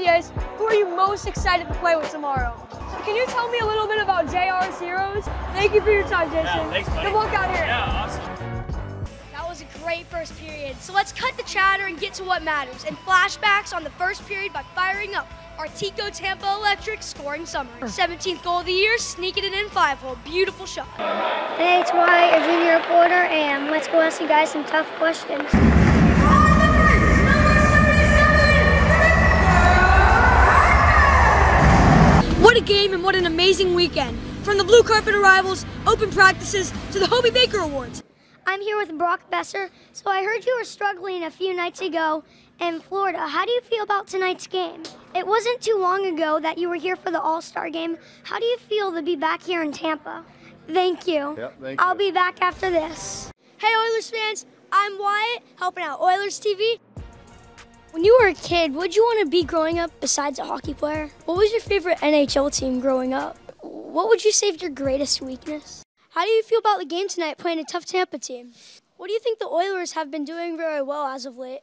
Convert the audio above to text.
Indias, who are you most excited to play with tomorrow? Can you tell me a little bit about JR's Heroes? Thank you for your time, Jason. Yeah, thanks, buddy. Good luck out here. Yeah, awesome. That was a great first period. So let's cut the chatter and get to what matters and flashbacks on the first period by firing up our TECO Tampa Electric scoring summer. 17th goal of the year, sneaking it in five hole. Beautiful shot. Hey, it's Wyatt, a junior reporter, and let's go ask you guys some tough questions. Game and what an amazing weekend. From the blue carpet arrivals, open practices, to the Hobey Baker Awards. I'm here with Brock Boeser. So I heard you were struggling a few nights ago in Florida. How do you feel about tonight's game? It wasn't too long ago that you were here for the All Star game. How do you feel to be back here in Tampa? Thank you. Yep, thank I'll you. be back after this. Hey, Oilers fans, I'm Wyatt, helping out Oilers TV. When you were a kid, what did you want to be growing up besides a hockey player? What was your favorite NHL team growing up? What would you say is your greatest weakness? How do you feel about the game tonight playing a tough Tampa team? What do you think the Oilers have been doing very well as of late?